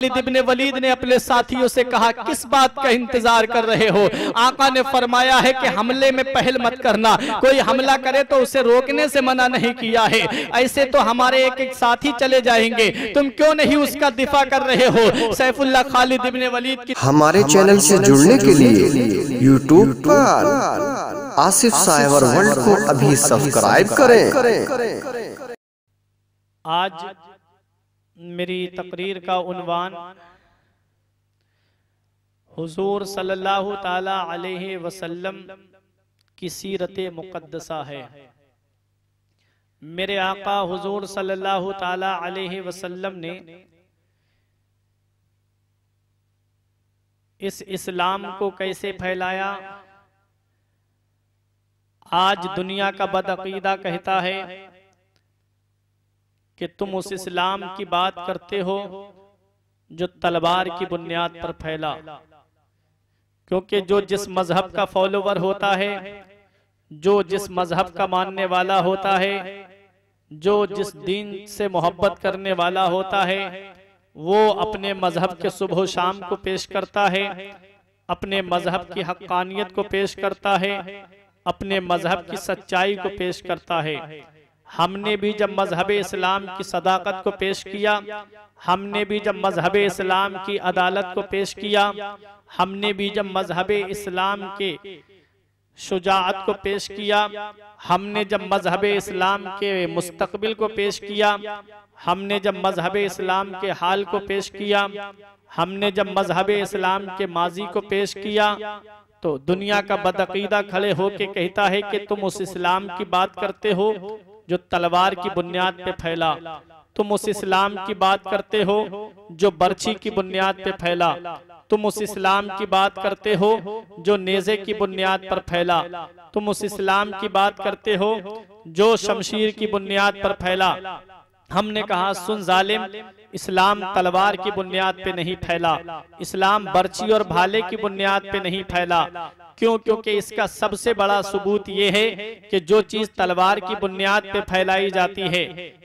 इब्ने वलीद ने अपने साथियों से कहा किस बात का इंतज़ार कर रहे हो? आका ने फरमाया है कि हमले में पहल मत करना। कोई हमला करे तो उसे रोकने से मना नहीं किया है। ऐसे तो हमारे एक एक साथी चले जाएँगे। तुम क्यों नहीं उसका दिफा कर रहे हो? सैफुल्ला खालिद इब्ने वलीद की हमारे चैनल से जुड़ने के लिए यूट्यूब पर आसिफ साइबर वर्ल्ड को अभी सब्सक्राइब करें। आज मेरी तकरीर का उन्वान। हुजूर सल्लल्लाहु ताला अलैहि वसल्लम की सीरत मुकद्दसा है। मेरे आका हुजूर सल्लल्लाहु ताला अलैहि वसल्लम ने इस इस्लाम को कैसे फैलाया? आज दुनिया का बदअकीदा कहता है कि तुम उस इस्लाम की बात करते हो जो तलवार की बुनियाद पर फैला। क्योंकि जो जिस मज़हब का फॉलोवर होता है जो जिस मज़हब का मानने वाला होता है जो जिस दीन से मोहब्बत करने वाला होता है वो अपने मज़हब के सुबह शाम को पेश करता है अपने मज़हब की हक्कानियत को पेश करता है अपने मज़हब की सच्चाई को पेश करता है। हमने भी जब मज़हब इस्लाम की सदाकत को पेश किया हमने भी जब मज़हब इस्लाम की अदालत को पेश किया हमने भी जब मज़हब इस्लाम के शुजात को पेश किया हमने जब मज़हब इस्लाम के मुस्तकबिल को पेश किया हमने जब मज़हब इस्लाम के हाल को पेश किया हमने जब मज़हब इस्लाम के माजी को पेश किया तो दुनिया का बदअकीदा खड़े होके कहता है कि तुम उस इस्लाम की बात करते हो जो तलवार की बुनियाद पे फैला। तुम उस इस्लाम की बात करते हो जो बर्छी की बुनियाद पे फैला। तुम उस इस्लाम की बात करते हो जो नेजे की बुनियाद पर फैला। तुम उस इस्लाम की बात करते हो जो शमशीर की बुनियाद पर फैला। हमने कहा सुन जालिम इस्लाम तलवार की बुनियाद पे नहीं फैला। इस्लाम बर्ची और भाले की बुनियाद पे नहीं फैला। क्यों क्योंकि इसका सबसे बड़ा सबूत ये है कि जो चीज़ तलवार की बुनियाद पे फैलाई जाती है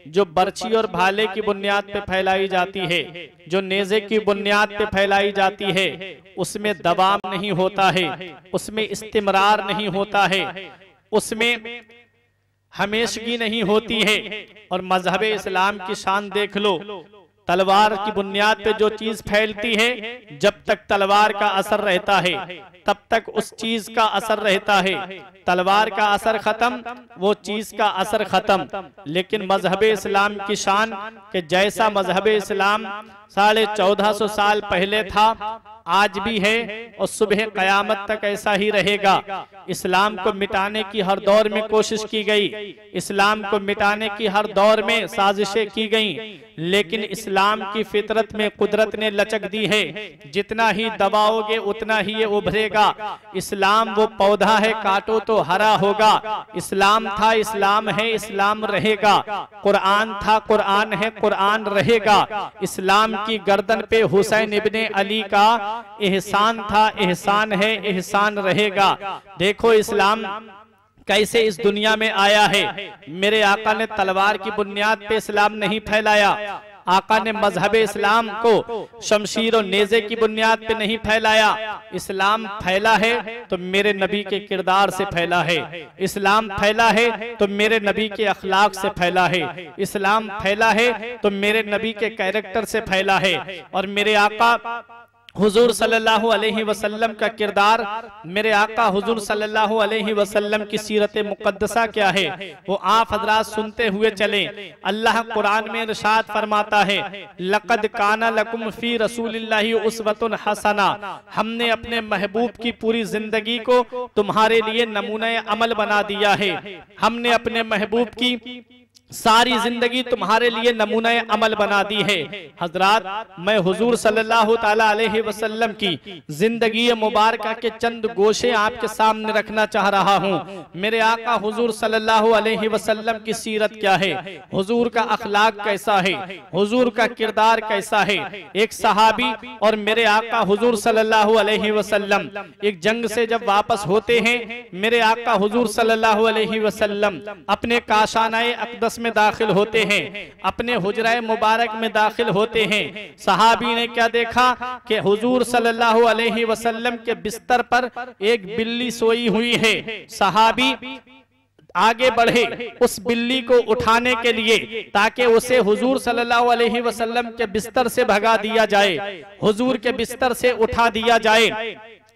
जो बर्छी और भाले की बुनियाद पे फैलाई जाती है जो नेजे की बुनियाद पे फैलाई जाती है उसमें दबाव नहीं होता है उसमें इस्तेमरार नहीं होता है उसमें हमेशगी नहीं होती है और मज़हब इस्लाम की शान देख लो तलवार की बुनियाद पे जो चीज़ फैलती है जब तक तलवार का असर रहता है तब तक उस चीज़ का असर रहता है। तलवार का असर खत्म वो चीज़ का असर खत्म। लेकिन मज़हब इस्लाम की शान के जैसा मज़हब इस्लाम साढ़े चौदह सौ साल पहले था आज भी है और सुबह कयामत तक ऐसा ही रहेगा। इस्लाम को मिटाने की हर दौर में कोशिश की गई। इस्लाम को मिटाने की हर दौर में साजिशें की गई लेकिन इस्लाम की फितरत में कुदरत ने लचक दी है। जितना ही दबाओगे, उतना ही ये उभरेगा। इस्लाम वो पौधा है, काटो तो हरा होगा। इस्लाम था, इस्लाम है, इस्लाम रहेगा। कुरान था, कुरान है, कुरान रहेगा। इस्लाम की गर्दन पे हुसैन इब्ने अली का एहसान था, एहसान है, एहसान रहेगा। देखो इस्लाम कैसे इस दुनिया में आया है। मेरे आका ने तलवार की बुनियाद पे इस्लाम नहीं फैलाया। आका ने मज़हब इस्लाम को शमशीर और नेजे की बुनियाद पे नहीं फैलाया। इस्लाम फैला है तो मेरे नबी के किरदार से फैला है। इस्लाम फैला है तो मेरे नबी के अखलाक से फैला है। इस्लाम फैला है तो मेरे नबी के कैरेक्टर से फैला है और मेरे आका हुजूर सल्लल्लाहु अलैहि वसल्लम का किरदार मेरे आका हुजूर सल्लल्लाहु अलैहि वसल्लम की सीरत मुकद्दसा क्या है? वो आप हजरात सुनते हुए चले। अल्लाह कुरान में इरशाद फरमाता है, लकद काना लकुम फ़ी रसूलिल्लाहि उसवतुन हसना। हमने अपने महबूब की पूरी ज़िंदगी को तुम्हारे लिए नमूना अमल बना दिया है। हमने अपने महबूब की सारी ज़िंदगी तुम्हारे लिए नमूना अमल बना दी है। हज़रत मैं हुजूर सल्लल्लाहु अलैहि वसल्लम की ज़िंदगी मुबारक के चंद गोशे आपके सामने रखना चाह रहा हूँ। मेरे आका हुजूर सल्लल्लाहु अलैहि वसल्लम की सीरत क्या है? हुजूर का अखलाक कैसा है? हुजूर का किरदार कैसा है? एक सहाबी और मेरे आका हुजूर सल्लल्लाहु अलैहि वसल्लम। एक जंग से जब वापस होते हैं मेरे आका हुजूर सल्लल्लाहु अलैहि वसल्लम अपने काशानाए अकदस में दाखिल होते हैं, अपने हुजरा मुबारक में दाखिल होते हैं। सहाबी ने क्या देखा कि हुजूर सल्लल्लाहु अलैहि वसल्लम के बिस्तर पर एक बिल्ली सोई हुई है। सहाबी आगे बढ़े उस बिल्ली को उठाने के लिए ताकि उसे हुजूर सल्लल्लाहु अलैहि वसल्लम के बिस्तर से भगा दिया जाए, हुजूर के बिस्तर से उठा दिया जाए।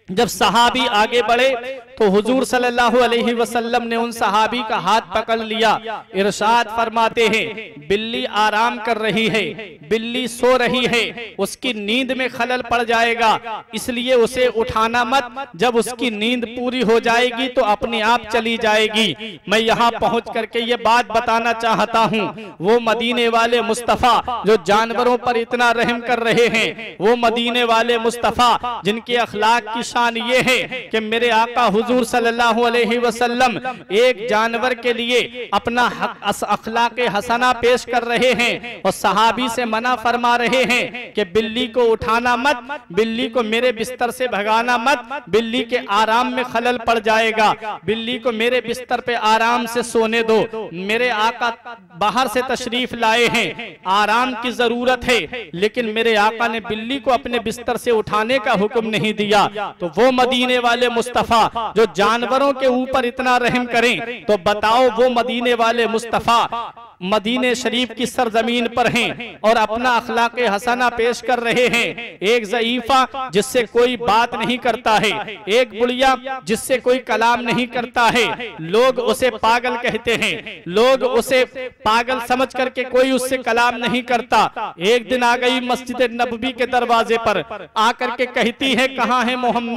जब सहाबी आगे बढ़े तो हुजूर सल्लल्लाहु अलैहि वसल्लम ने उन सहाबी का हाथ पकड़ लिया। इरशाद फरमाते हैं, बिल्ली आराम कर रही है, बिल्ली सो रही है, उसकी नींद में खलल पड़ जाएगा, इसलिए उसे उठाना मत, जब उसकी नींद पूरी हो जाएगी तो अपने आप चली जाएगी। मैं यहाँ पहुँच करके ये बात बताना चाहता हूँ, वो मदीने वाले मुस्तफ़ा जो जानवरों पर इतना रहम कर रहे हैं, वो मदीने वाले मुस्तफ़ा जिनके अखलाक की शान ये है कि मेरे आका हुजूर सल्लल्लाहु अलैहि वसल्लम एक जानवर के लिए अपना अखलाक हसना पेश कर रहे हैं और सहाबी से मना फरमा रहे हैं कि बिल्ली को उठाना मत, बिल्ली को मेरे बिस्तर से भगाना मत, बिल्ली के आराम में खलल पड़ जाएगा, बिल्ली को मेरे बिस्तर पे आराम से सोने दो। मेरे आका बाहर से तशरीफ़ लाए हैं, आराम की ज़रूरत है, लेकिन मेरे आका ने बिल्ली को अपने बिस्तर से उठाने का हुक्म नहीं दिया। तो वो मदीने वाले मुस्तफ़ा जो जानवरों के ऊपर इतना रहम करें तो बताओ वो मदीने वाले मुस्तफ़ा मदीने शरीफ की सरजमीन पर हैं और अपना अखलाक हसना पेश कर रहे हैं। एक जईफा जिससे कोई बात नहीं करता है, एक बुढ़िया जिससे कोई कलाम नहीं करता है। लोग उसे पागल कहते हैं, लोग उसे पागल समझ करके कोई उससे कलाम नहीं करता। एक दिन आ गई मस्जिद नबी के दरवाजे पर, आकर के कहती है, कहाँ है मोहम्मद?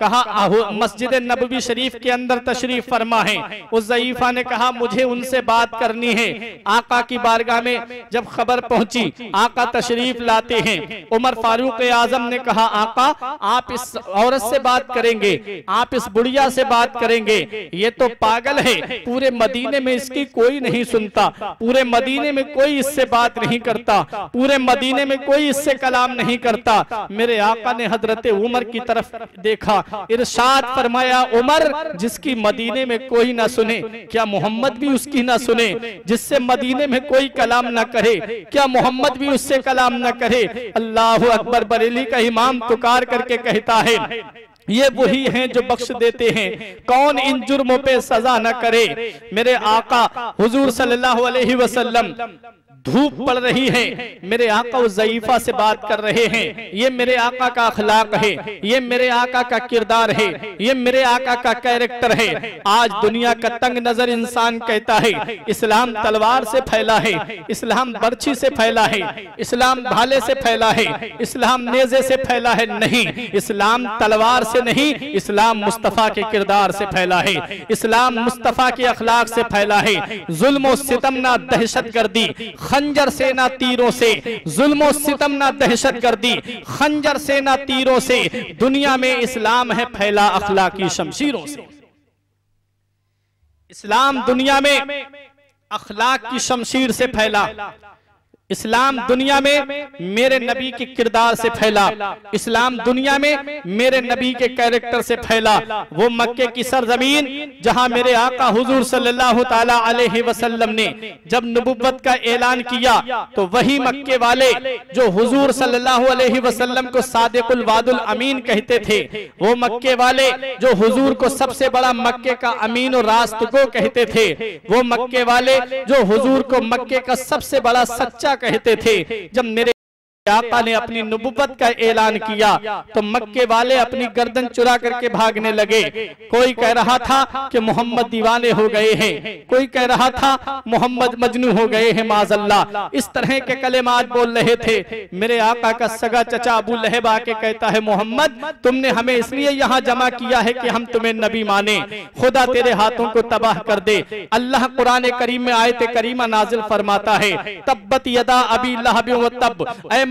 कहा मस्जिद नबवी शरीफ के अंदर तशरीफ़ फरमा है उस जयीफा ने कहा, मुझे उनसे बात करनी है। आका की बारगाह में जब खबर पहुँची, आका तशरीफ़ लाते हैं। उमर फारूक आज़म ने कहा, आका, आप इस औरत से बात करेंगे, आप इस बुढ़िया से बात करेंगे। ये तो पागल है, पूरे मदीने में इसकी कोई नहीं सुनता, पूरे मदीने में कोई इससे बात नहीं करता, पूरे मदीने में कोई इससे कलाम नहीं करता। मेरे आका ने हज़रत उमर की तरफ़ देखा। इरशाद फरमाया, उमर, जिसकी मदीने में कोई ना सुने, क्या मोहम्मद भी उसकी ना सुने, जिससे मदीने में कोई कलाम ना करे, क्या मोहम्मद भी उससे कलाम ना करे? अल्लाह अकबर बरेली का इमाम पुकार करके कहता है, ये वही हैं जो बख्श देते हैं, कौन इन जुर्मों पे सजा न करे? मेरे आका, हुजूर सल्लल्लाहु अलैहि वसल्लम धूप पड़ रही है। मेरे आका उस जईफा से बात कर रहे हैं। ये मेरे आका का अखलाक है। ये मेरे आका का किरदार है। ये मेरे आका का कैरेक्टर है। आज दुनिया का तंग नज़र इंसान कहता है, इस्लाम तलवार से फैला है, इस्लाम बर्छी से फैला है, इस्लाम भाले से फैला है, इस्लाम नेजे से फैला है नहीं, इस्लाम तलवार से नहीं, इस्लाम मुस्तफ़ा के किरदार से फैला है, इस्लाम मुस्तफ़ा के अखलाक से फैला है। जुल्म सितम ना दहशत गर्दी खंजर से ना तीरों से। जुल्मो सितम ना दहशत गर्दी। खंजर से ना तीरों से। दुनिया में इस्लाम है फैला अखला की शमशीरों से। इस्लाम दुनिया में अखलाक की शमशीर से फैला। इस्लाम दुनिया में मेरे नबी के किरदार से फैला। इस्लाम दुनिया में मेरे नबी के कैरेक्टर से फैला। वो मक्के की सरजमीन जहाँ मेरे आका हुजूर सल्लल्लाहु ताला अलैहि वसल्लम ने जब नबुवत का ऐलान किया तो वही मक्के वाले जो हुजूर सल्लल्लाहु अलैहि वसल्लम को सादिकुल वादुल अमीन कहते थे वो मक्के वाले जो हुजूर को सबसे बड़ा मक्के का अमीन और रास्त को कहते थे वो मक्के वाले जो हुजूर को मक्के का सबसे बड़ा सच्चा कहते थे जब मेरे आका ने अपनी नबुवत का ऐलान किया तो मक्के वाले अपनी गर्दन चुरा करके भागने लगे। कोई कह रहा था कि मोहम्मद दीवाने हो गए हैं। कोई कह रहा था, मोहम्मद मजनू हो गए हैं माजल्ला इस तरह के कलेमात बोल रहे थे। मेरे आका का सगा चचा अबू लहब आके कहता है, मोहम्मद, तुमने हमें इसलिए यहाँ जमा किया है कि हम तुम्हें नबी माने। खुदा तेरे हाथों को तबाह कर दे। अल्लाह कुरान करीम में आयत करीमा नाजिल फरमाता है, तब्बत यदा अभी तब।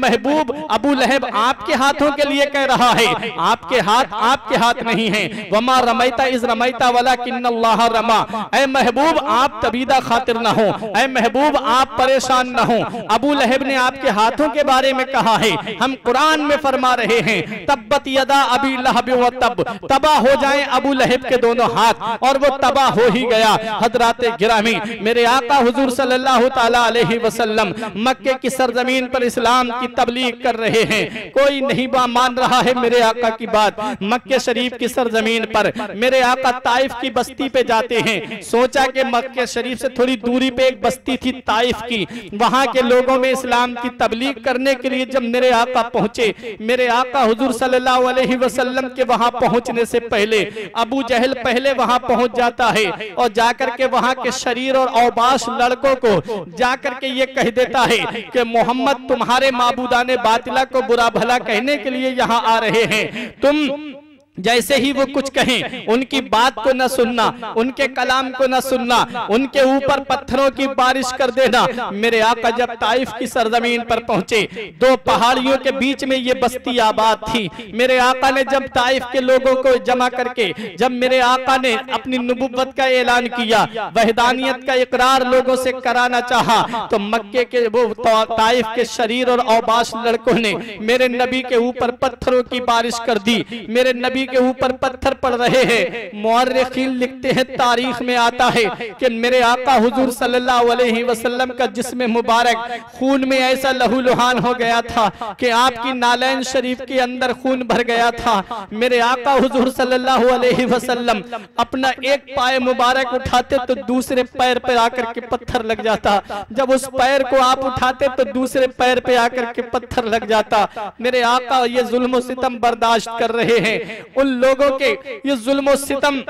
महबूब अबू लहब आपके हाथों के लिए कह रहा है आपके हाथ आपके हाथ नहीं है। वमा रमैता इस रमैता वाला किन्नल्लाह रमा। ए महबूब आप तबीदा खातिर न हो। ए महबूब आप परेशान न हो। अबू लहब ने आपके हाथों के बारे में कहा है। हम कुरान में फरमा रहे हैं तब्बत यदा अबी लहब तब। तबाह हो जाएँ अबू लहब के दोनों हाथ और वो तबाह हो ही गया। हज़रत गिरामी मेरे आका हुजूर सल्लल्लाहु अलैहि वसल्लम मक्के की सरजमीन पर इस्लाम की तबलीग कर रहे हैं। कोई नहीं मान रहा है मेरे आका की बात। मक्के शरीफ की सरजमीन पर। मेरे आका ताइफ की बस्ती पे जाते हैं। सोचा कि मक्के शरीफ से थोड़ी दूरी पे एक बस्ती थी ताइफ की। वहाँ के लोगों में इस्लाम की तबलीग करने के लिए जब मेरे आका पहुँचे, मेरे आका हुजूर सल्लल्लाहु अलैहि वसल्लम के वहाँ पहुँचने से पहले, अबू जहल पहले वहाँ पहुँच जाता है और जाकर के वहाँ के शरीर और औबाश लड़कों को जाकर के ये कह देता है कि, मोहम्मद, तुम्हारे माबूदाने बातिला को बुरा भला कहने के लिए यहाँ आ रहे हैं। तुम जैसे ही वो कुछ कहें उनकी बात को न सुनना उनके कलाम को न सुनना उनके ऊपर पत्थरों की बारिश कर देना मेरे आका जब ताइफ की सरजमीन पर पहुँचे दो पहाड़ियों के बीच में ये बस्ती आबाद थी। मेरे आका ने जब ताइफ के लोगों को जमा करके जब मेरे आका ने अपनी नबुवत का ऐलान किया वहदानियत का इकरार लोगों से कराना चाहा तो मक्के के वो ताइफ के शरीर और औबाश लड़कों ने मेरे नबी के ऊपर पत्थरों की बारिश कर दी मेरे नबी के ऊपर पत्थर पड़ रहे हैं। मौर्रखीन लिखते हैं, तारीख में आता है कि मेरे आका हुजूर सल्लल्लाहु अलैहि वसल्लम का जिस्म मुबारक खून में ऐसा लहू लुहान हो गया था कि आपकी नालैन शरीफ के अंदर खून भर गया था। मेरे आका हुजूर सल्लल्लाहु अलैहि वसल्लम अपना एक पाए मुबारक उठाते तो दूसरे पैर पर आकर के पत्थर लग जाता। जब उस पैर को आप उठाते तो दूसरे पैर पे आकर के पत्थर लग जाता। मेरे आका ये जुल्म सितम बर्दाश्त कर रहे हैं। उन लोगों के ये जुल्म सितम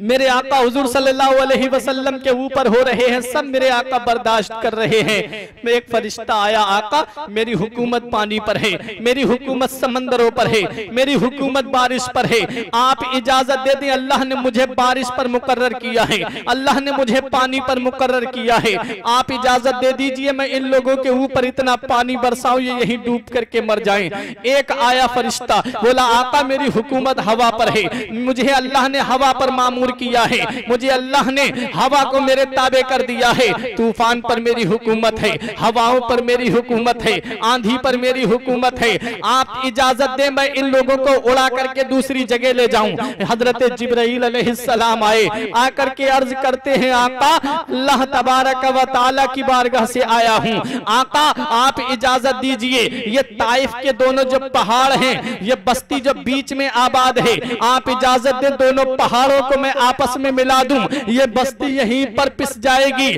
मेरे आका हुजूर सल्लल्लाहु अलैहि वसल्लम के ऊपर हो रहे हैं, सब मेरे आका बर्दाश्त कर रहे हैं। मैं एक फरिश्ता आया आका, मेरी हुकूमत पानी पर है, मेरी हुकूमत समंदरों पर है, मेरी हुकूमत बारिश पर है। आप इजाज़त दे दें, अल्लाह ने मुझे बारिश पर मुकर्र किया है, अल्लाह ने मुझे पानी पर मुकर्र किया है। आप इजाज़त दे दीजिए, मैं इन लोगों के ऊपर इतना पानी बरसाऊं, ये यहीं डूब करके मर जाए। एक आया फरिश्ता, बोला, आका, मेरी हुकूमत हवा पर है, मुझे अल्लाह ने हवा पर मामूर किया है। मुझे अल्लाह ने हवा को मेरे ताबे कर दिया है। तूफ़ान पर मेरी हुकूमत है। हवाओं पर मेरी हुकूमत है। आंधी पर मेरी हुकूमत है। आप इजाज़त दें, मैं इन लोगों को उड़ा करके दूसरी जगह ले जाऊँ। हज़रत अलैहिस्सलाम आए। आकर के अर्ज़ करते हैं, आका, अल्लाह तबारक व की बारगाह से आया हूँ। आका, आप इजाज़त दीजिए। ये ताइफ के दोनों जो पहाड़ हैं, ये बस्ती जो बीच में आबाद है, आप इजाज़त दें। दोनों पहाड़ों को मैं आपस में मिला दूँ, ये बस्ती यहीं पर पिस जाएगी,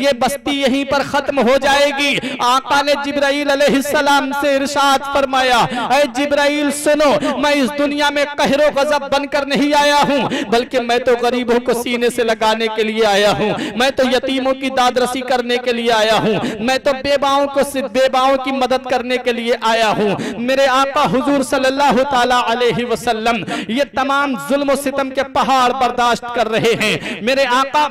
ये बस्ती यहीं पर खत्म हो जाएगी। आका ने जिब्राइल अलैहिस्सलाम से इरशाद फरमाया, ऐ जिब्राइल, सुनो, मैं इस दुनिया में कहरो गजब बनकर नहीं आया हूँ, बल्कि मैं तो गरीबों को सीने से लगाने के लिए आया हूँ, मैं तो यतीमों की दादरसी करने के लिए आया हूँ, मैं तो बेबाओं को बेबाओं की मदद करने के लिए आया हूँ। मेरे आका हुजूर सल्लल्लाहु अलैहि वसल्लम, ये तमाम जुल्म सितम के पहाड़ बर्दाश्त कर रहे हैं। मेरे आका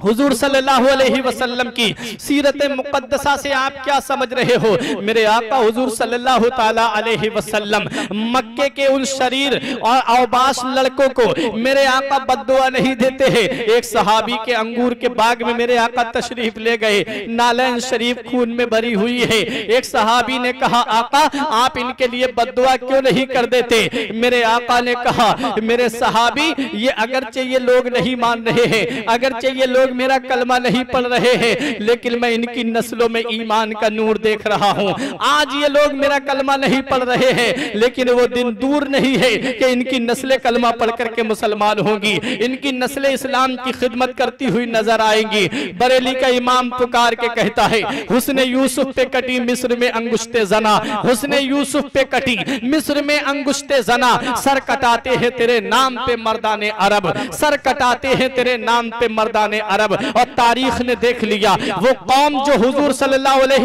हुजूर सल्लल्लाहु अलैहि वसल्लम की सीरत मुकद्दसा से आप क्या समझ रहे हो? मेरे आका हुजूर सल्लल्लाहु ताला अलैहि वसल्लम मक्के के उन शरीर और अवबाश लड़कों को मेरे आका बददुआ नहीं देते हैं। एक सहाबी के अंगूर के बाग में मेरे आका तशरीफ़ ले गए। नालैन शरीफ खून में भरी हुई है। एक सहाबी ने कहा आका आप इनके लिए बददुआ क्यों नहीं कर देते मेरे आका ने कहा मेरे सहाबी ये अगरचे ये लोग नहीं मान रहे हैं अगरचे ये लोग लोग मेरा कलमा नहीं पढ़ रहे हैं, लेकिन मैं इनकी नस्लों में ईमान का नूर देख रहा हूँ। आज ये लोग मेरा कलमा नहीं पढ़ रहे हैं, लेकिन वो दिन दूर नहीं है कि इनकी नस्लें कलमा पढ़ करके मुसलमान होंगी। इनकी नस्लें इस्लाम की खिदमत करती हुई नज़र आएँगी। बरेली का इमाम पुकार के कहता है, हुसन यूसुफ पे कटी, मिस्र में अंगुश्ते जना। हुसन यूसुफ पे कटी, मिस्र में अंगुश्ते जना। सर कटाते हैं तेरे नाम पे मर्दाने अरब। सर कटाते हैं तेरे नाम पे मर्दाने अरब और तारीख ने देख लिया। वो कौम जो हुजूर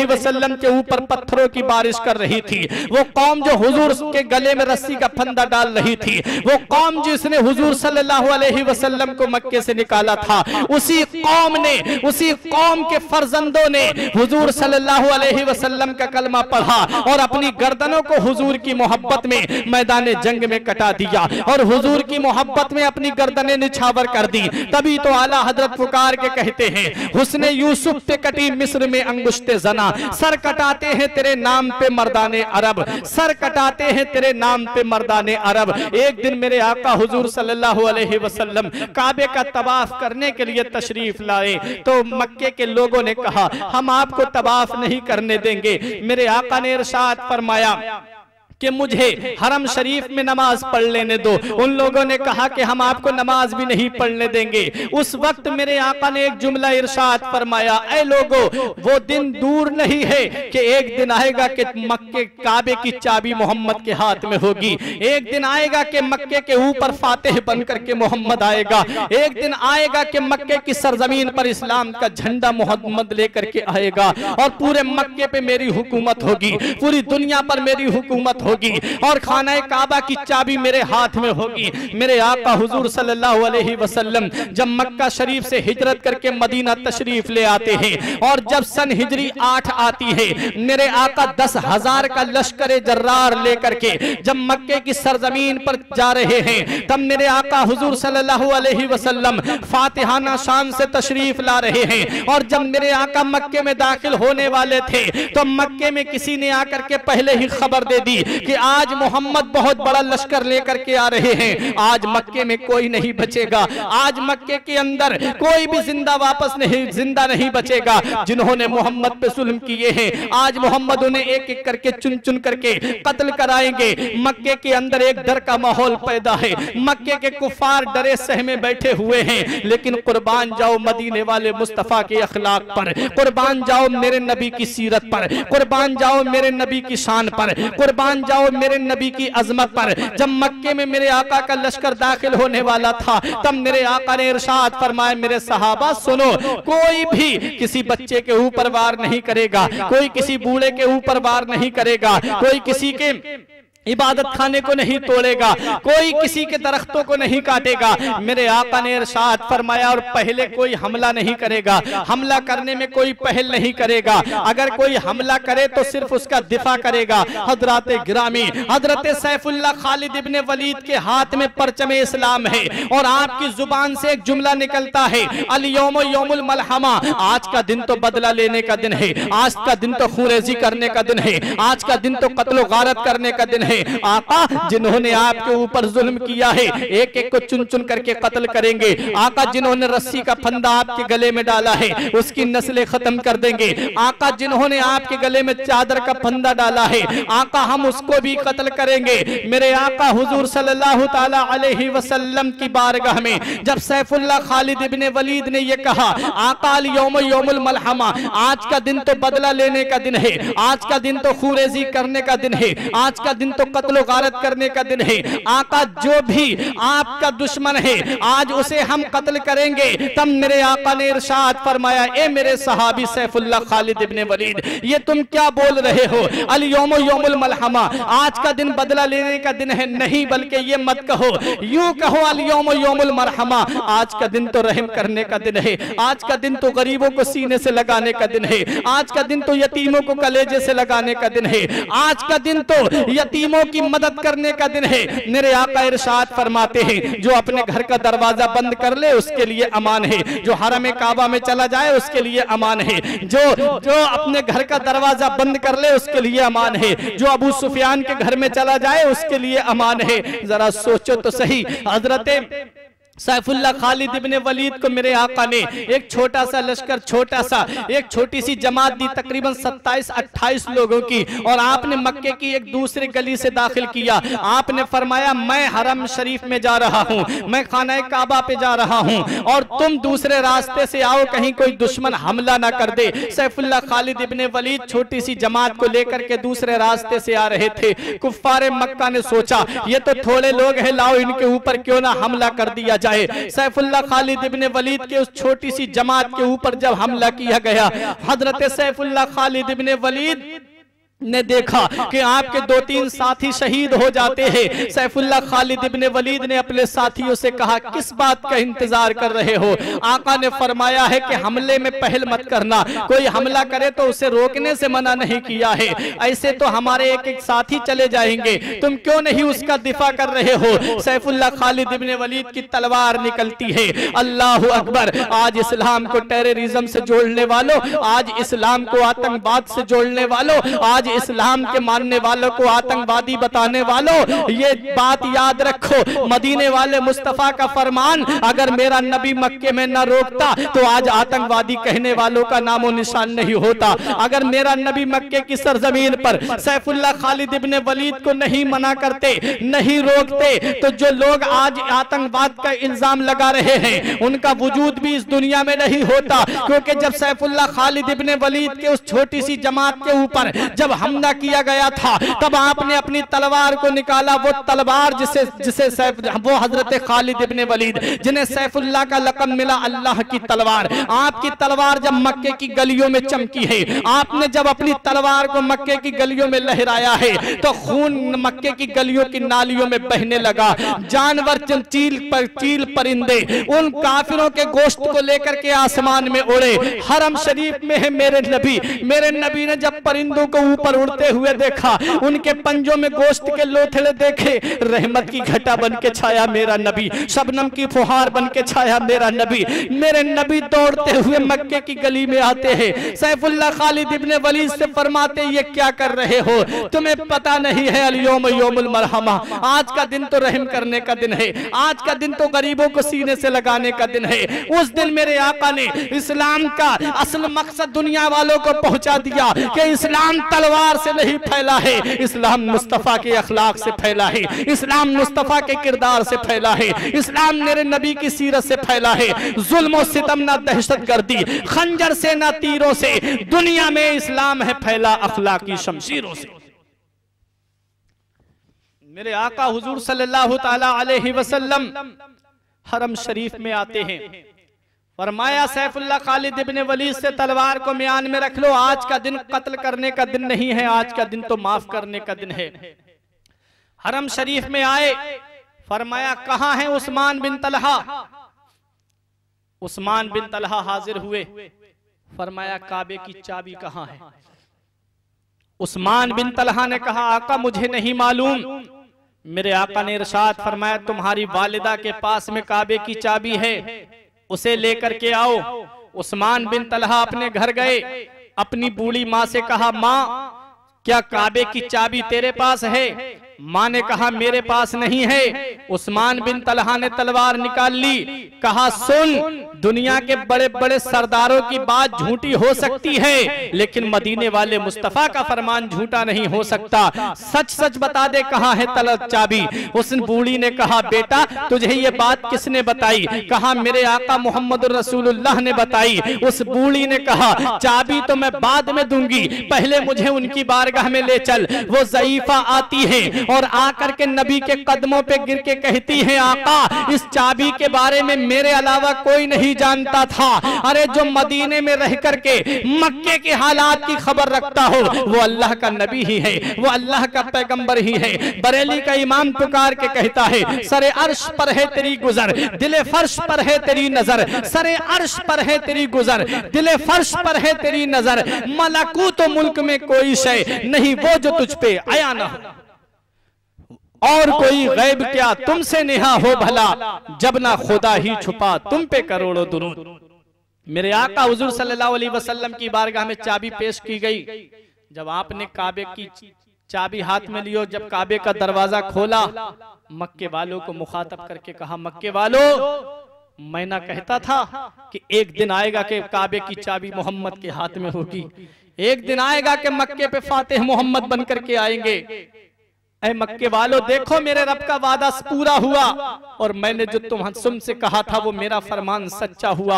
वसल्लम के ऊपर पत्थरों की बारिश कर रही थी, वो कौम जो हुजूर के गले में रस्सी का फंदा डाल रही थी, वो कौम जिसने हुजूर वसल्लम को मक्के से निकाला था, उसी कौम ने, उसी कौम के फर्जंदों ने हुजूर वसल्लम का कलमा पढ़ा और अपनी गर्दनों को हुजूर की मोहब्बत में मैदान जंग में कटा दिया और हुजूर की मोहब्बत में अपनी गर्दनें निछावर कर दी। तभी तो आला हज़रत पुकार के कहते हैं, हुस्ने यूसुफ पे कटी मिस्र में अंगुश्ते जना। सर कटाते हैं तेरे नाम पे मर्दाने अरब। सर कटाते हैं तेरे नाम पे मर्दाने अरब। एक दिन मेरे आका हुजूर सल्लल्लाहु अलैहि वसल्लम काबे का तवाफ करने के लिए तशरीफ़ लाए। तो मक्के के लोगों ने कहा, हम आपको तवाफ नहीं करने देंगे। मेरे आका ने इरशाद फरमाया कि मुझे हरम शरीफ में नमाज़ पढ़ लेने दो। उन लोगों ने कहा कि हम आपको नमाज़ भी नहीं पढ़ने देंगे। उस वक्त मेरे आका ने एक जुमला इरशाद फरमाया, ऐ लोगो, वो दिन दूर नहीं है कि एक दिन आएगा कि मक्के काबे की चाबी मोहम्मद के हाथ में होगी। एक दिन आएगा कि मक्के के ऊपर फातेह बन करके मोहम्मद आएगा। एक दिन आएगा कि मक्के की सरजमीन पर इस्लाम का झंडा मोहम्मद लेकर के आएगा और पूरे मक्के पे मेरी हुकूमत होगी। पूरी दुनिया पर मेरी हुकूमत और खाना काबा की चाबी मेरे हाथ में होगी। मेरे आका हुजूर सल्लल्लाहु अलैहि वसल्लम जब मक्का शरीफ से हिजरत करके मदीना तशरीफ़ ले आते हैं और जब सन हिजरी आठ आती है, मेरे आका दस हज़ार का लश्कर जर्रार लेकर के जब मक्के की सरजमीन पर जा रहे हैं, तब मेरे आका हुजूर सल्लल्लाहु अलैहि वसल्लम फातिहाना शान से तशरीफ़ ला रहे हैं और जब मेरे आका मक्के में दाखिल होने वाले थे तो मक्के में किसी ने आकर के पहले ही खबर दे दी कि आज मोहम्मद बहुत बड़ा लश्कर लेकर के आ रहे हैं। आज मक्के में कोई नहीं बचेगा। आज मक्के के अंदर कोई भी ज़िंदा वापस नहीं, ज़िंदा नहीं बचेगा। जिन्होंने मोहम्मद पे जुल्म किए हैं, आज मोहम्मद उन्हें एक एक करके चुन चुन करके कत्ल कराएँगे। मक्के के अंदर एक डर का माहौल पैदा है। मक्के के कुफार डरे सह में बैठे हुए हैं। लेकिन कुर्बान जाओ मदीने वाले मुस्तफ़ा के अखलाक पर। कुर्बान जाओ मेरे नबी की सीरत पर। कुर्बान जाओ मेरे नबी की शान पर। कुर्बान जाओ मेरे नबी की अजमत पर। जब मक्के में मेरे आका का लश्कर दाखिल होने वाला था, तब मेरे आका ने इरशाद फरमाए मेरे सहाबा, सुनो, कोई भी किसी बच्चे के ऊपर वार नहीं करेगा, कोई किसी बूढ़े के ऊपर वार नहीं करेगा, कोई किसी के इबादत खाने को नहीं तोड़ेगा कोई किसी के दरख्तों को नहीं काटेगा। मेरे आका ने इरशाद फरमाया और पहले कोई हमला नहीं करेगा। हमला करने में कोई पहल नहीं करेगा। अगर कोई हमला करे तो सिर्फ़ उसका दिफा करेगा। हज़रत ग्रामी हज़रत सैफुल्ला खालिद इब्ने वलीद के हाथ में परचम इस्लाम है और आपकी ज़ुबान से एक जुमला निकलता है। अलियोम योमुल मलहमा आज का दिन तो बदला लेने का दिन है आज का दिन तो खूरेजी करने का दिन है। आज का दिन तो कत्लो गारत करने का दिन है आका, जिन्होंने आपके ऊपर जुल्म किया है एक एक को चुन चुन करके कत्ल करेंगे। आका, जिन्होंने रस्सी का फंदा आपके गले में डाला है, उसकी नस्लें खत्म कर देंगे। आका, जिन्होंने आपके गले में चादर का फंदा डाला है, आका, हम उसको भी कत्ल करेंगे। मेरे आका, हुजूर सल्लल्लाहु ताला अलैहि वसल्लम की बारगाह में, जब सैफुल्ला खालिद इब्ने वलीद ने यह कहा, आका यौम यौमुल मलहमा, आज का दिन तो बदला लेने का दिन है, आज का दिन तो खूरेजी करने का दिन है, आज का दिन तो कत्लो गारत करने का दिन है आका जो भी आपका दुश्मन है आज उसे हम कत्ल करेंगे तब मेरे आका ने इरशाद फरमाया ए मेरे सहाबी सैफुल्ला खालिद इब्ने वलीद ये तुम क्या बोल रहे हो अल योम योमुल मलहमा आज का दिन बदला लेने का दिन है नहीं बल्कि ये मत कहो यूँ कहो अल योम योमुल मरहमा आज का दिन तो रहम करने का दिन है आज का दिन तो गरीबों को सीने से लगाने का दिन है आज का दिन तो यतीमों को कलेजे से लगाने का दिन है आज का दिन तो यतीमों की मदद करने का दिन है। मेरे आका इरशाद फरमाते हैं, जो अपने घर का दरवाज़ा बंद कर ले, उसके लिए अमान है। जो हरम काबा में चला जाए, उसके लिए अमान है। जो जो अपने घर का दरवाज़ा बंद कर ले, उसके लिए अमान है। जो अबू सुफियान के घर में चला जाए, उसके लिए अमान है। जरा सोचो तो सही। हज़रत सैफुल्ला खालिद इब्ने वलीद को मेरे आका ने एक छोटा सा लश्कर, छोटा सा, एक छोटी सी जमात दी तकरीबन 27 28 लोगों की और आपने मक्के की एक दूसरी गली से दाखिल किया। आपने फरमाया, मैं हरम शरीफ में जा रहा हूँ, मैं खाना काबा पे जा रहा हूँ और तुम दूसरे रास्ते से आओ, कहीं कोई दुश्मन हमला ना कर दे। सैफुल्ला खालिद इब्ने वलीद छोटी सी जमात को लेकर के दूसरे रास्ते से आ रहे थे। कुफारे मक्का ने सोचा, ये तो थोड़े लोग हैं, लाओ इनके ऊपर क्यों ना हमला कर दिया जाए। जाए सैफुल्ला खालिद इबन वलीद के उस छोटी सी जमात के ऊपर जब हमला किया गया हज़रत सैफुल्ला खालिद इबन वलीद ने देखा कि आपके दो तीन साथी शहीद हो जाते हैं। सैफुल्ला खालिद इब्ने वलीद ने अपने साथियों से कहा किस बात का इंतज़ार कर रहे हो? आका ने फरमाया है कि हमले में पहल मत करना। कोई हमला करे तो उसे रोकने से मना नहीं किया है। ऐसे तो हमारे एक एक साथी चले जाएँगे। तुम क्यों नहीं उसका दिफा कर रहे हो? सैफुल्ला खालिद इब्ने वलीद की तलवार निकलती है। अल्लाह अकबर आज इस्लाम को टेररिज्म से जोड़ने वालों आज इस्लाम को आतंकवाद से जोड़ने वालों आज इस्लाम के मानने वालों को आतंकवादी बताने वालों, ये बात याद रखो। मदीने वाले मुस्तफ़ा का फरमान, अगर मेरा नबी मक्के में न रोकता तो आज आतंकवादी कहने वालों का नामो निशान नहीं होता। अगर मेरा नबी मक्के की सरजमीन पर सैफुल्ला खालिद इब्ने वलीद को नहीं मना करते, नहीं रोकते तो जो लोग आज आतंकवाद का इल्ज़ाम लगा रहे हैं, उनका वजूद भी इस दुनिया में नहीं होता। क्योंकि जब सैफुल्ला खालिद इब्ने वलीद के उस छोटी सी जमात के ऊपर, जब हमला किया गया था। तब आपने अपनी तलवार को निकाला, वो तलवार जिसे जिसे वो हज़रत खालिद इब्ने वलीद, जिन्हें सैफुल्लाह का लकब मिला अल्लाह की तलवार। आपकी तलवार जब मक्के की गलियों में चमकी है, आपने जब अपनी तलवार को मक्के की गलियों में लहराया है तो खून मक्के की गलियों की नालियों में बहने लगा। जानवर चील पर चील परिंदे, उन काफिरों के गोश्त को लेकर के आसमान में उड़े। हरम शरीफ में है मेरे नबी। मेरे नबी ने जब परिंदों को ऊपर ऊपर उड़ते हुए देखा, उनके पंजों में गोश्त के लोथड़े देखे, रहमत की घटा बन के छाया मेरा नबी, शबनम की फुहार बन के छाया मेरा नबी। मेरे नबी दौड़ते हुए मक्के की गली में आते हैं। सैफुल्ला खालिद इब्ने वलीद से फरमाते, ये क्या कर रहे हो? तुम्हें पता नहीं है अलियोम, योमुल मरहमा। आज का दिन तो रहम करने का दिन है। आज का दिन तो गरीबों को सीने से लगाने का दिन है। उस दिन मेरे आका ने इस्लाम का असल मकसद दुनिया वालों को पहुँचा दिया कि इस्लाम तलवार तलवार से नहीं फैला है, इस्लाम मुस्तफ़ा के अखलाक से फैला है, इस्लाम मुस्तफ़ा के किरदार से फैला है, इस्लाम मेरे नबी की सीरत से फैला है, जुल्म सितम ना दहशत गर्दी, खंजर से ना तीरों से, दुनिया में इस्लाम है फैला अखलाकी शमशीरों से। मेरे आका हुजूर सल्लल्लाहु अलैहि वसल्लम हरम शरीफ में आते हैं। फरमाया, सैफुल्ला खालिद इब्ने वलीद से तलवार को म्यान में रख लो। आज का दिन कत्ल करने का दिन नहीं है, आज का दिन तो माफ़ करने का दिन है। हरम शरीफ में आए, फरमाया, कहा है उस्मान बिन तलहा? उस्मान बिन तलहा हाजिर हुए। फरमाया, काबे की चाबी कहाँ है? उस्मान बिन तलहा ने कहा, आका, मुझे नहीं मालूम। मेरे आका ने इरशाद फरमाया, तुम्हारी वालिदा के पास में काबे की चाबी है। उसे लेकर के आओ। उस्मान बिन तलहा अपने घर गए। अपनी बूढ़ी माँ से कहा, माँ, क्या काबे की चाबी तेरे पास है? माँ ने कहा मेरे पास नहीं है। उस्मान बिन तलहा ने तलवार निकाल ली। कहा सुन दुनिया के बड़े बड़े सरदारों की बात झूठी हो सकती है लेकिन मदीने वाले मुस्तफ़ा का फरमान झूठा नहीं हो सकता। सच सच बता दे कहा है तलब चाबी। उस बूढ़ी ने कहा बेटा तुझे ये बात किसने बताई? कहा मेरे आका मोहम्मद रसूलुल्लाह ने बताई। उस बूढ़ी ने कहा चाबी तो मैं बाद में दूँगी पहले मुझे उनकी बारगाह में ले चल वो जयीफा आती है और आकर के नबी के कदमों पे गिर के कहती है, आका, इस चाबी के बारे में मेरे अलावा कोई नहीं जानता था। अरे, जो मदीने में रह करके मक्के के हालात की खबर रखता हो, वो अल्लाह का नबी ही है, वो अल्लाह का पैगंबर ही है। बरेली का इमाम पुकार के कहता है, सरे अर्श पर है तेरी गुजर, दिले फर्श पर है तेरी नज़र, सरे अर्श पर है तेरी गुजर, दिले फर्श पर है तेरी नज़र मलकू तो मुल्क में कोई शय नहीं, वो जो तुझ पे आया ना और कोई गैब क्या तुमसे नेहा हो भला जब ना खुदा ही छुपा तुम पे करोड़ों दुरूद। मेरे आका हुजूर सल्लल्लाहु अलैहि वसल्लम की बारगाह में चाबी पेश की गई। जब आपने काबे की चाबी हाथ में लियो जब काबे का दरवाज़ा खोला मक्के वालों को मुखातब करके कहा मक्के वालों मैं ना कहता था कि एक दिन आएगा कि काबे की चाबी मोहम्मद के हाथ में होगी। एक दिन आएगा कि मक्के पे फातिह मोहम्मद बनकर के आएँगे ऐ मक्के वालों, देखो मेरे रब का वादा पूरा हुआ। और मैंने जो तुम सुम से कहा था, वो मेरा फरमान सच्चा हुआ।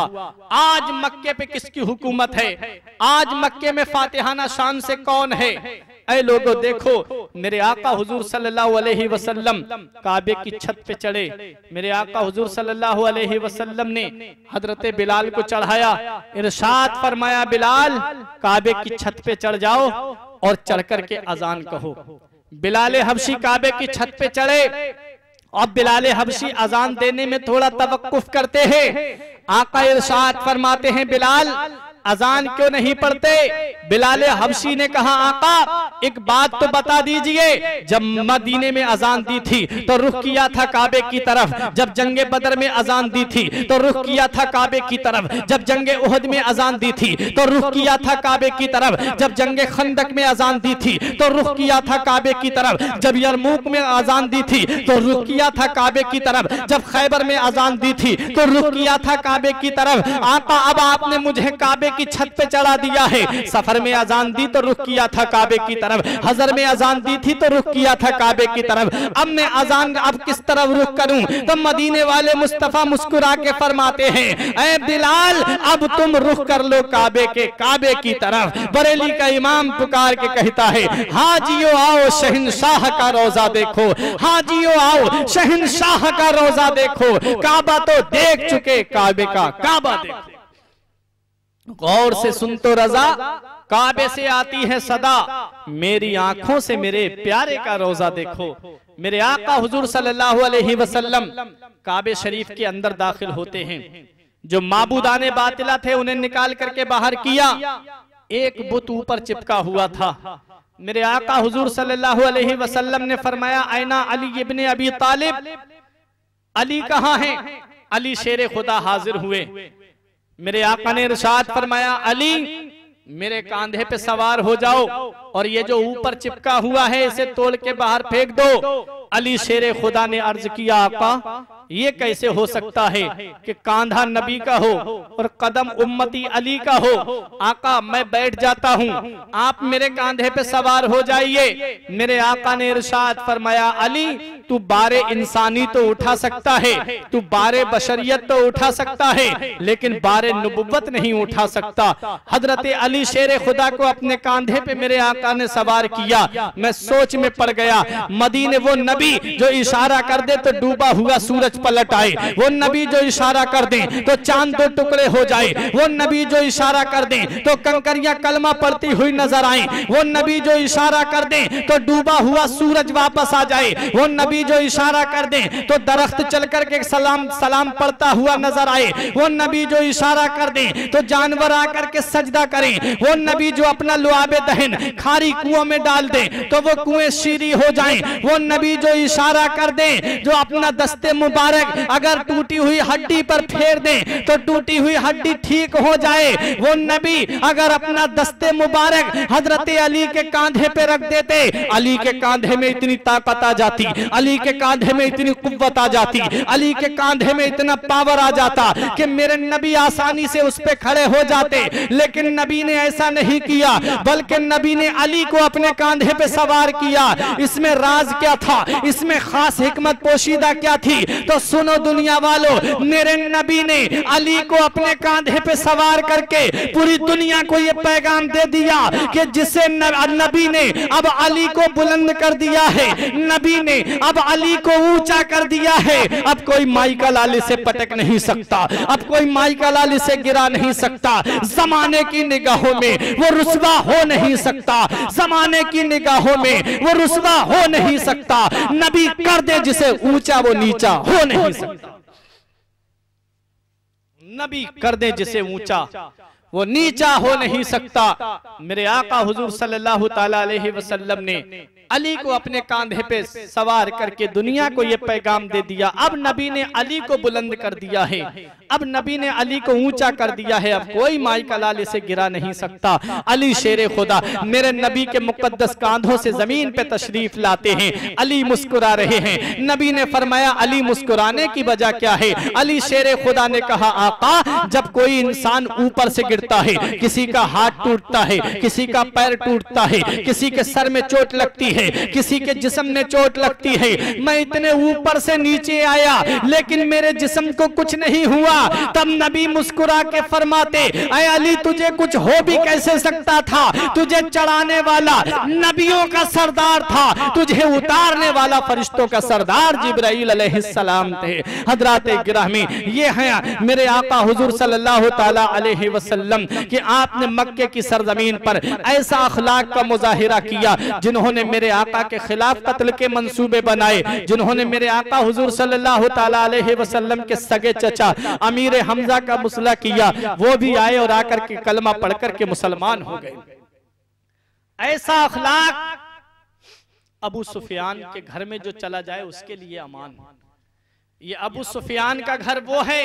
आज मक्के पे किसकी हुकूमत है? आज मक्के में फातिहाना शान से कौन है? ऐ लोगों, देखो, मेरे आका हुजूर सल्लल्लाहु अलैहि वसल्लम काबे की छत पे चढ़े। मेरे आका हुजूर सल्लल्लाहु अलैहि वसल्लम ने हज़रत बिलाल को चढ़ाया। इरशाद फरमाया, बिलाल, काबे की छत पे चढ़ जाओ और चढ़ कर के अजान कहो। बिलाल हबशी काबे की छत पे चढ़े। और बिलाल हबशी अजान देने में थोड़ा तवक्कुफ करते हैं। आका इरशाद फरमाते हैं बिलाल अजान क्यों नहीं पढ़ते? बिलाल हबशी ने कहा आका एक बात तो बता दीजिए जब मदीने में अजान दी थी तो रुख किया था काबे की तरफ़। जब जंगे बदर में अजान दी थी तो रुख किया था काबे की तरफ़। जब जंगे उहद में अजान दी थी तो रुख किया था काबे की तरफ़। जब जंगे खंदक में अजान दी थी तो रुख किया था काबे की तरफ़। जब यरमूक में अजान दी थी तो रुख किया था काबे की तरफ़। जब खैबर में अजान दी थी तो रुख किया था काबे की तरफ़। आका अब आपने मुझे काबे की छत पे चढ़ा दिया है। सफ़र में अजान दी तो रुख किया था काबे की तरफ़। हजर में अजान दी थी तो रुख किया था काबे की तरफ़। अब मैं अजान अब किस तरफ़ रुख करूँ? तो मदीने वाले मुस्तफ़ा मुस्कुरा के फरमाते हैं, ऐ बिलाल, अब तुम रुख कर लो काबे के, काबे की तरफ़। बरेली का इमाम पुकार के कहता है हाजियो आओ शहनशाह का रोजा देखो। हाजियो आओ शहनशाह का रोजा देखो। काबा तो देख चुके, काबे का, काबा देखो। गौर से सुन तो रजा काबे से आती है सदा। मेरी आँखों से मेरे प्यारे का रोजा देखो। मेरे आका हुजूर सल्लल्लाहु अलैहि वसल्लम काबे शरीफ के अंदर दाखिल होते हैं। जो माबूदाने बातिला थे उन्हें निकाल करके बाहर किया। एक बुत ऊपर चिपका हुआ था। मेरे आका हुजूर सल्लल्लाहु अलैहि वसल्लम ने फरमाया आयना अली इब्ने अबी तालिब अली कहाँ है? अली शेर खुदा हाजिर हुए मेरे आका ने इरशाद फरमाया, अली, मेरे कांधे पे सवार हो जाओ और ये जो ऊपर चिपका हुआ है, इसे तोड़ के बाहर फेंक दो। अली शेर खुदा ने अर्ज़ किया, आका ये कैसे हो सकता है कि कांधा नबी का हो और कदम उम्मती अली का हो? आका मैं बैठ जाता हूँ। आप मेरे कांधे पे सवार हो जाइए। मेरे आका ने इरशाद फरमाया अली तू बारे इंसानी तो उठा सकता है। तू बारे बशरियत तो उठा सकता है। लेकिन बारे नबुवत नहीं उठा सकता। हज़रत अली शेर खुदा को अपने कांधे पे मेरे आका ने सवार किया। मैं सोच में पड़ गया। मदीने वो नबी जो इशारा कर दे तो डूबा हुआ सूरज पलट आए वो नबी जो इशारा कर दे तो चाँद दो टुकड़े हो जाए। वो नबी जो इशारा कर दे तो कंकरियाँ कलमा पड़ती हुई नज़र आए। वो नबी जो इशारा कर दे तो डूबा हुआ सूरज वापस आ जाए। वो नबी जो इशारा कर दे तो दरख्त चल करके सलाम सलाम पड़ता हुआ नज़र आए। वो नबी जो इशारा कर दे तो जानवर आकर के सजदा करें। वो नबी जो अपना लुआबे दहन खारी कुओं में डाल दे तो वो कुएँ शीरी हो जाएँ। वो नबी जो इशारा कर दे, जो अपना दस्ते मुबारक अगर टूटी हुई हड्डी पर फेर दे तो टूटी हुई हड्डी ठीक हो जाए। वो नबी अगर अपना दस्ते मुबारक हज़रत अली के कांधे पे रख देते, अली के कांधे में इतनी ताकत आ जाती, अली के कांधे में इतनी कुव्वत आ जाती, अली के कांधे में इतना पावर आ जाता कि मेरे नबी आसानी से उस पर खड़े हो जाते। लेकिन नबी ने ऐसा नहीं किया, बल्कि नबी ने अली को अपने कांधे पे सवार किया। इसमें राज क्या था? इसमें खास हिकमत पोशीदा क्या थी? तो सुनो दुनिया वालों, मेरे नबी ने अली को अपने कांधे पे सवार करके पूरी दुनिया को ये पैगाम दे दिया कि जिसे नबी ने अब अली को बुलंद कर दिया है, नबी ने अब अली को ऊँचा कर दिया है। अब कोई माई का लाली से पटक नहीं सकता, अब कोई माई का लाली से गिरा नहीं सकता। जमाने की निगाहों में वो रुसवा हो नहीं सकता। जमाने की निगाहों में वो रुसवा हो नहीं सकता। नबी कर दे जिसे ऊँचा वो नीचा हो नहीं सकता। नबी कर दे जिसे ऊँचा। वो नीचा हो नहीं सकता। मेरे आका हुजूर सल्लल्लाहु ताला अलैहि वसल्लम ने अली को अपने कांधे पे सवार करके दुनिया को ये पैगाम दे दिया। अब नबी ने अली को बुलंद कर दिया है। अब नबी ने अली को ऊँचा कर दिया है। अब कोई माई का लाल इसे गिरा नहीं सकता। अली शेर खुदा मेरे नबी के मुकद्दस कांधों से ज़मीन पे तशरीफ़ लाते हैं। अली मुस्कुरा रहे हैं। नबी ने फरमाया अली मुस्कुराने की वजह क्या है? अली शेर खुदा ने कहा आका जब कोई इंसान ऊपर से गिरता है किसी का हाथ टूटता है किसी का पैर टूटता है किसी के सर में चोट लगती है है किसी के जिसम में चोट लगती है। मैं इतने ऊपर से नीचे आया लेकिन मेरे जिसम को कुछ नहीं हुआ। तब नबी मुस्कुरा के फरमाते अली तुझे कुछ हो भी कैसे सकता था? तुझे चढ़ाने वाला नबियों का सरदार था। तुझे उतारने वाला फरिश्तों का सरदार जिब्राइल थे। हज़रत गिरामी ये है मेरे आका हुजूर सल्लल्लाहु ताला अलैहि वसल्लम कि आपने मक्के की सरजमीन पर ऐसा अखलाक का मुजाहिरा किया। जिन्होंने मेरे आका के खिलाफ कत्ल के मंसूबे बनाए जिन्होंने मेरे आका हुजूर सल्लल्लाहु अलैहि वसल्लम के सगे चचा अमीर हमजा का मुसला किया वो भी आए और आकर के कलमा पढ़कर के मुसलमान हो गए। ऐसा अखलाक अबू सुफियान के घर में जो चला जाए उसके लिए अमान। ये अबू सुफियान का घर वो है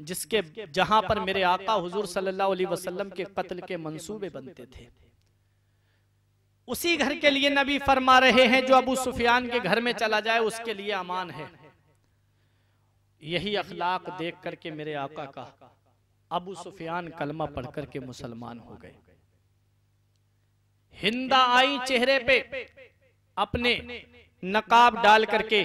जिसके जहाँ पर मेरे आका हुजूर सल्लल्लाहु अलैहि वसल्लम के कत्ल के मंसूबे बनते थे। उसी घर के लिए नबी फरमा रहे हैं जो अबू सुफियान के घर में चला जाए, उसके लिए अमान है। यही अखलाक देख करके मेरे आका का अबू सुफियान कलमा पढ़ करके मुसलमान हो गए। हिंदा आई चेहरे पे, अपने नकाब डाल करके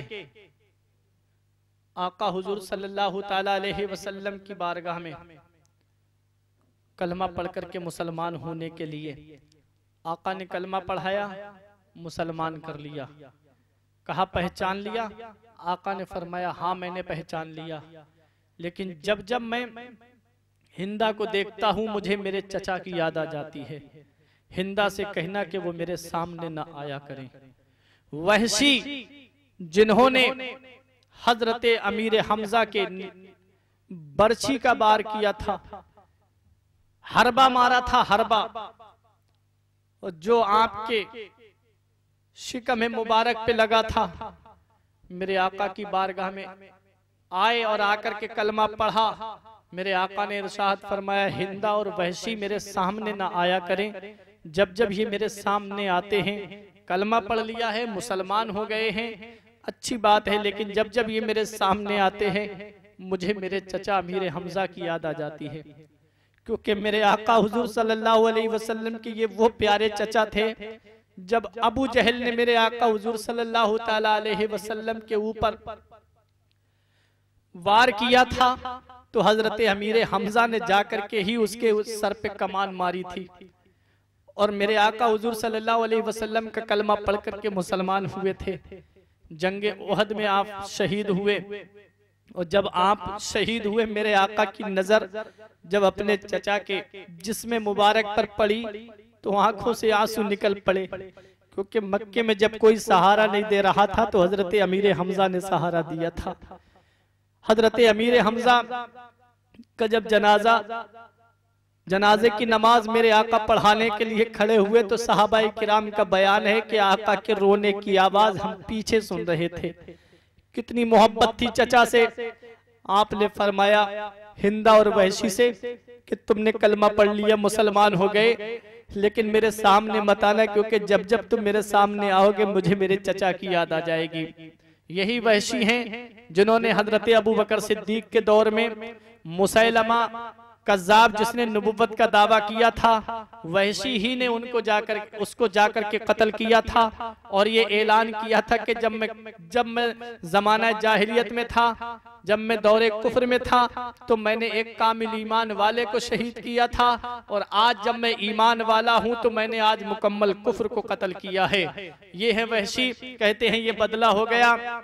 आका हुजूर सल्लल्लाहु अलैहि वसल्लम की बारगाह में कलमा पढ़ करके मुसलमान होने के लिए आका ने कलमा पढ़ाया, मुसलमान कर लिया। कहा पहचान लिया? आका ने फरमाया हाँ मैंने पहचान लिया। लेकिन जब जब मैं हिंदा को देखता हूँ, मुझे मेरे चचा की याद आ जाती है। हिंदा से कहना कि वो मेरे सामने न आया करें। वहशी, जिन्होंने हज़रत अमीर हमजा के बर्छी का बार किया था, हरबा मारा था, हरबा। और जो आपके शिकम मुबारक पे लगा था, मेरे आका की बारगाह में आए और आकर के कलमा पढ़ा। मेरे आका ने इरशाद फरमाया, हिंदा और वहशी मेरे सामने ना आया करें। जब जब ये मेरे सामने आते हैं, कलमा पढ़ लिया है, मुसलमान हो गए हैं, अच्छी बात है, लेकिन जब जब ये मेरे सामने आते हैं, मुझे मेरे चचा अमीर हमजा की याद आ जाती है। क्योंकि मेरे आका हुजूर सल्लल्लाहु अलैहि वसल्लम के ये वो प्यारे चचा थे, जब अबू जहल ने मेरे आका हुजूर सल्लल्लाहु अलैहि वसल्लम के ऊपर वार किया था तो हज़रत अमीर हमजा ने जाकर के ही उसके उस सर पे कमान मारी थी। और मेरे आका हुजूर सल्लल्लाहु अलैहि वसल्लम का कलमा पढ़ करके मुसलमान हुए थे। जंगे ओहद में आप शहीद हुए। और जब आप शहीद हुए मेरे आका की नज़र जब अपने चचा के जिसमें मुबारक पर पड़ी तो आँखों से आँसू निकल पड़े। क्योंकि मक्के में जब कोई सहारा नहीं दे रहा था तो हज़रत अमीर हमजा ने सहारा दिया था। हज़रत अमीर हमजा का जब जनाजा जनाजे की नमाज़ मेरे आका पढ़ाने के लिए खड़े हुए तो साहबाई किराम का बयान है कि आका के रोने की आवाज़ हम पीछे सुन रहे थे। कितनी मोहब्बत थी चचा से। आपने फरमाया, हिंदा और वहशी से, कि तुमने कलमा पढ़ लिया, मुसलमान हो गए। लेकिन मेरे सामने मत आना, क्योंकि जब जब तुम मेरे सामने आओगे, मुझे मेरे चचा की याद आ जाएगी। यही वहशी हैं, जिन्होंने हज़रत अबू बकर सिद्दीक के दौर में मुसैलमा कज्जाब जिसने नबुवत का दावा किया था वहशी ही ने उनको जाकर उसको जाकर के कत्ल किया था। और ये ऐलान किया था कि जब मैं जब मैं जमाना जाहिलियत में था जब मैं दौरे कुफर में था तो मैंने एक कामिल ईमान वाले को शहीद किया था। और आज जब मैं ईमान वाला हूँ तो मैंने आज मुकम्मल कुफर को कत्ल किया है। ये है वहशी कहते हैं ये बदला हो गया।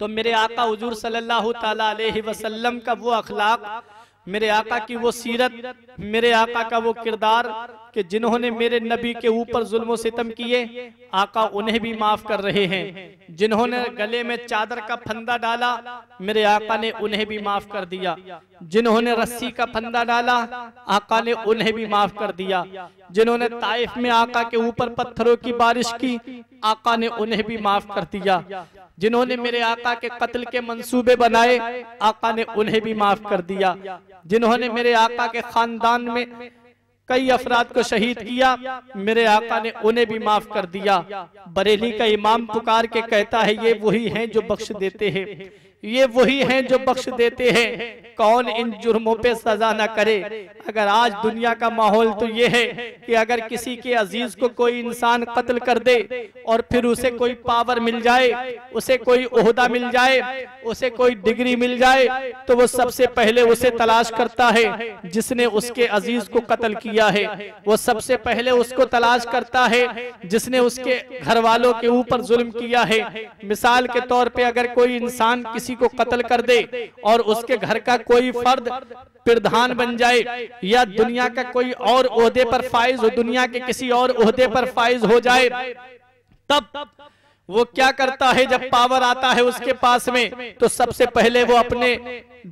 तो मेरे आका हुजूर सल्लल्लाहु अलैहि वसल्लम का वो अखलाक मेरे आका की वो सीरत मेरे आका का वो किरदार कि जिन्होंने मेरे नबी के ऊपर जुल्म सितम किए, आका उन्हें भी माफ़ कर रहे हैं। जिन्होंने गले में चादर का फंदा डाला, मेरे आका ने उन्हें भी माफ़ कर दिया। जिन्होंने रस्सी का फंदा डाला, आका ने उन्हें भी माफ़ कर दिया। जिन्होंने ताइफ में आका के ऊपर पत्थरों की बारिश की, आका ने उन्हें भी माफ़ कर दिया। जिन्होंने मेरे आका के कत्ल के मंसूबे बनाए, आका ने उन्हें भी माफ़ कर दिया। जिन्होंने मेरे आका के खानदान में कई अफराद को शहीद किया मेरे आका ने उन्हें भी माफ़ कर दिया। बरेली का इमाम पुकार के कहता है ये वही हैं जो बख्श देते हैं। ये वही हैं जो बख्श देते हैं। कौन इन जुर्मों पे सजा ना करे? अगर आज दुनिया का माहौल तो ये है कि अगर किसी के अज़ीज़ को कोई इंसान कत्ल कर दे और फिर उसे कोई पावर मिल जाए उसे कोई ओहदा मिल जाए उसे कोई डिग्री मिल जाए तो वो सबसे पहले उसे तलाश करता है जिसने उसके अज़ीज़ को कत्ल किया है। वो सबसे पहले उसको तलाश करता है जिसने उसके घर वालों के ऊपर जुल्म किया है मिसाल के तौर पर अगर कोई इंसान किसी को कत्ल कर दे और उसके घर का कोई फर्द प्रधान बन जाए या दुनिया का कोई और ओहदे पर फाइज हो, दुनिया के किसी और ओहदे पर फाइज हो जाए, तब वो क्या करता है जब पावर आता है उसके पास में? तो सबसे पहले वो अपने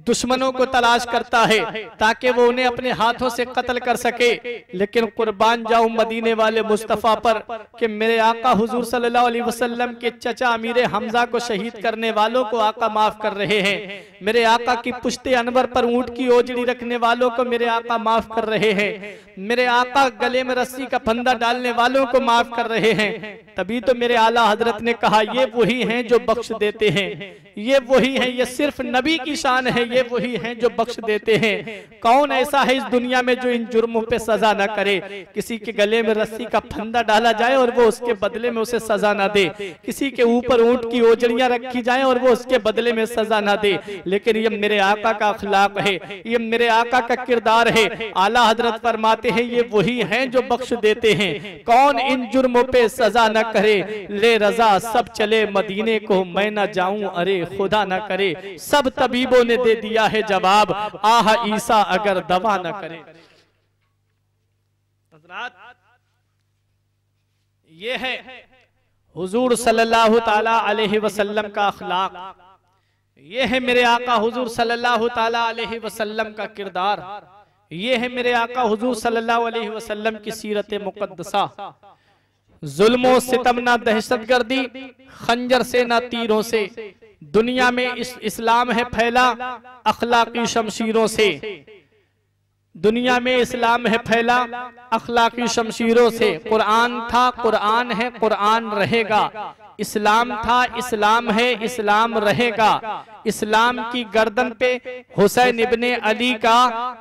दुश्मनों को तलाश करता है ताकि वो उन्हें अपने हाथों से कत्ल कर सके। लेकिन कुर्बान जाऊँ मदीने वाले मुस्तफ़ा पर कि मेरे आका हुजूर सल्लल्लाहु अलैहि वसल्लम के चचा अमीर हमजा को शहीद करने वालों को आका माफ़ कर रहे हैं। मेरे आका की पुश्ते अनवर पर ऊँट की ओजड़ी रखने वालों को मेरे आका माफ़ कर रहे हैं। मेरे आका गले में रस्सी का फंदा डालने वालों को माफ़ कर रहे हैं। तभी तो मेरे आला हज़रत ने कहा, ये वही हैं जो बख्श देते हैं। ये वही हैं, ये सिर्फ़ नबी की शान है। ये वही हैं जो बख्श देते हैं। कौन ऐसा है इस दुनिया में जो इन जुर्मों पे सजा ना करे? किसी के गले में रस्सी का फंदा डाला जाए और वो उसके बदले में उसे सजा ना दे। किसी के ऊपर ऊँट की ओजड़ियाँ रखी जाए और वो उसके बदले में सजा ना दे। लेकिन ये मेरे आका का अखलाक है, ये मेरे आका का किरदार है। आला हज़रत फरमाते हैं, ये वही हैं जो बख्श देते हैं। कौन इन जुर्मों पे सजा न करे? ले रजा, सब चले मदीने को, मैं न जाऊँ, अरे खुदा न करे। सब तबीबों ने दे दिया है जवाब। आह, ईसा अगर दवा न करे। ये है हुजूर सल्लल्लाहु ताला अलैहि वसल्लम का अखलाक। ये है मेरे आका हुजूर सल्लल्लाहु ताला अलैहि वसल्लम का किरदार। ये है मेरे आका हुजूर सल्लल्लाहु अलैहि वसल्लम की सीरत मुकद्दसा। जुल्मो सितम ना दहशतगर्दी, खंजर से ना तीरों से। दुनिया में इस इस्लाम है फैला अखलाकी शमशीरों से। दुनिया में इस्लाम है फैला अखलाकी शमशीरों से। कुरान था कुरान है कुरान रहेगा। इस्लाम था इस्लाम है इस्लाम रहेगा। इस्लाम की गर्दन पे हुसैन इब्ने अली का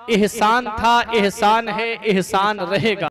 एहसान था एहसान है एहसान रहेगा।